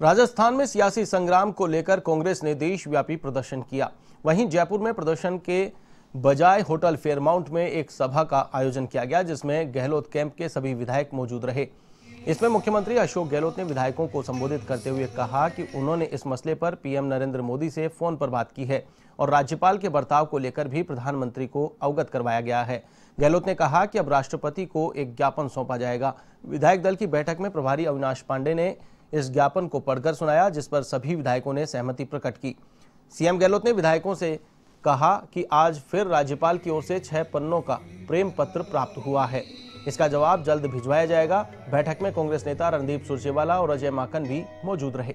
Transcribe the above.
राजस्थान में सियासी संग्राम को लेकर कांग्रेस ने देशव्यापी प्रदर्शन किया। वहीं जयपुर में प्रदर्शन के बजाय होटल फेयरमाउंट में एक सभा का आयोजन किया गया, जिसमें गहलोत कैंप के सभी विधायक मौजूद रहे। इसमें मुख्यमंत्री अशोक गहलोत ने विधायकों को संबोधित करते हुए कहा कि उन्होंने इस मसले पर पीएम नरेंद्र मोदी से फ़ोन पर बात की है और राज्यपाल के बर्ताव को लेकर भी प्रधानमंत्री को अवगत करवाया गया है। गहलोत ने कहा कि अब राष्ट्रपति को एक ज्ञापन सौंपा जाएगा। विधायक दल की बैठक में प्रभारी अविनाश पांडे ने इस ज्ञापन को पढ़कर सुनाया, जिस पर सभी विधायकों ने सहमति प्रकट की। सीएम गहलोत ने विधायकों से कहा कि आज फिर राज्यपाल की ओर से छह पन्नों का प्रेम पत्र प्राप्त हुआ है। इसका जवाब जल्द भिजवाया जाएगा। बैठक में कांग्रेस नेता रणदीप सुरजेवाला और अजय माकन भी मौजूद रहे।